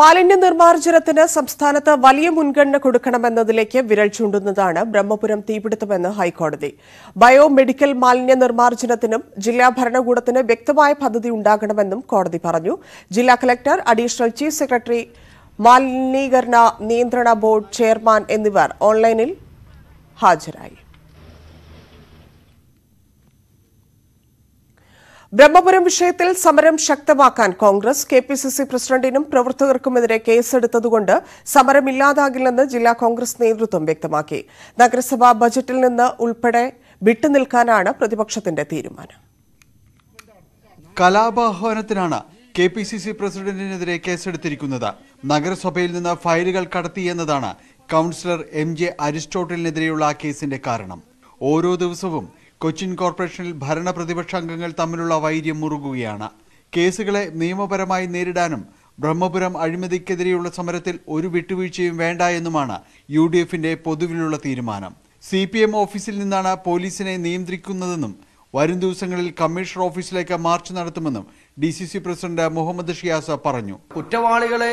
മാലിന്യ നിർമ്മാർജനത്തിന് സംസ്ഥാനത്ത് വലിയ മുൻഗണന കൊടുക്കണമെന്നതിലേക്ക് വിരൽ ചൂണ്ടുന്നതാണ് ബ്രഹ്മപുരം തീപിടുത്തമെന്ന് ഹൈക്കോടതി. ബയോ മെഡിക്കൽ മാലിന്യ നിർമ്മാർജനത്തിനും ജില്ലാ ഭരണകൂടത്തിന് വ്യക്തമായ പദ്ധതി ഉണ്ടാകണമെന്നും കോടതി പറഞ്ഞു. ജില്ലാ കലക്ടർ അഡീഷണൽ ചീഫ് സെക്രട്ടറി മാലിന്യീകരണ നിയന്ത്രണ ബോർഡ് ചെയർമാൻ എന്നിവർ ഓൺലൈനിൽ ഹാജരായി. ബ്രഹ്മപുരം വിഷയത്തിൽ സമരം ശക്തമാക്കാൻ Congress K P C C പ്രസിഡന്റിനും പ്രവർത്തകർക്കുമെതിരെ കേസെടുത്തതുകൊണ്ട് സമരം ഇല്ലാതാകില്ലെന്ന് ജില്ലാ കോൺഗ്രസ് നേതൃത്വം വ്യക്തമാക്കി. നഗരസഭാ ബജറ്റിൽ നിന്ന് ഉൾപ്പെടെ വിട്ടുനിൽക്കാനാണ് പ്രതിപക്ഷത്തിന്റെ തീരുമാനം. കലാപാഹ്വാനത്തിനാണ് കെ പി സി സി പ്രസിഡന്റിനെതിരെ കേസെടുത്തിരിക്കുന്നത്. നഗരസഭയിൽ നിന്ന് ഫയലുകൾ കടത്തിയെന്നതാണ് കൌൺസിലർ എം ജെ അരിസ്റ്റോട്ടലിനെതിരെയുള്ള കേസിന്റെ കാരണം. ഓരോ ദിവസവും കൊച്ചിൻ കോർപ്പറേഷനിൽ ഭരണ പ്രതിപക്ഷ അംഗങ്ങൾ തമ്മിലുള്ള വൈര്യം മുറുകുകയാണ്. കേസുകളെ നിയമപരമായി നേരിടാനും ബ്രഹ്മപുരം അഴിമതിക്കെതിരെയുള്ള സമരത്തിൽ ഒരു വിട്ടുവീഴ്ചയും വേണ്ട എന്നുമാണ് യു ഡി എഫിന്റെ പൊതുവിലുള്ള തീരുമാനം. സി പി എം ഓഫീസിൽ നിന്നാണ് പോലീസിനെ നിയന്ത്രിക്കുന്നതെന്നും വരും ദിവസങ്ങളിൽ കമ്മീഷണർ ഓഫീസിലേക്ക് മാർച്ച് നടത്തുമെന്നും D C C president Muhammad Shiyas പറഞ്ഞു. കുറ്റവാളികളെ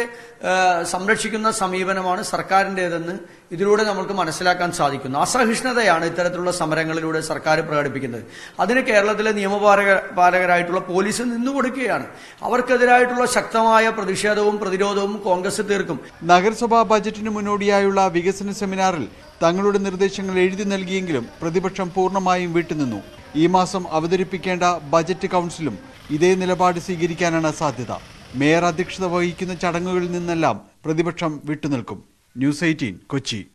സംരക്ഷിക്കുന്ന സമീപനമാണ് സർക്കാരിന്റെതെന്ന് ഇതിലൂടെ നമുക്ക് മനസ്സിലാക്കാൻ സാധിക്കുന്നു. അസഹിഷ്ണുതയാണ് ഇത്തരത്തിലുള്ള സമരങ്ങളിലൂടെ സർക്കാർ പ്രകടിപ്പിക്കുന്നത്. അതിന് കേരളത്തിലെ നിയമപാലക പാലകരായിട്ടുള്ള പോലീസ് നിന്നുകൊടുക്കുകയാണ്. അവർക്കെതിരായിട്ടുള്ള ശക്തമായ പ്രതിഷേധവും പ്രതിരോധവും കോൺഗ്രസ് തീർക്കും. നഗരസഭാ ബജറ്റിന് മുന്നോടിയായുള്ള വികസന സെമിനാറിൽ തങ്ങളുടെ നിർദ്ദേശങ്ങൾ എഴുതി നൽകിയെങ്കിലും പ്രതിപക്ഷം പൂർണമായും വിട്ടുനിന്നു. ഈ മാസം അവതരിപ്പിക്കേണ്ട ബജറ്റ് കൗൺസിലും ഇതേ നിലപാട് സ്വീകരിക്കാനാണ് സാധ്യത. മേയർ അധ്യക്ഷത വഹിക്കുന്ന ചടങ്ങുകളിൽ നിന്നെല്ലാം പ്രതിപക്ഷം വിട്ടുനിൽക്കും. News eighteen Kochi.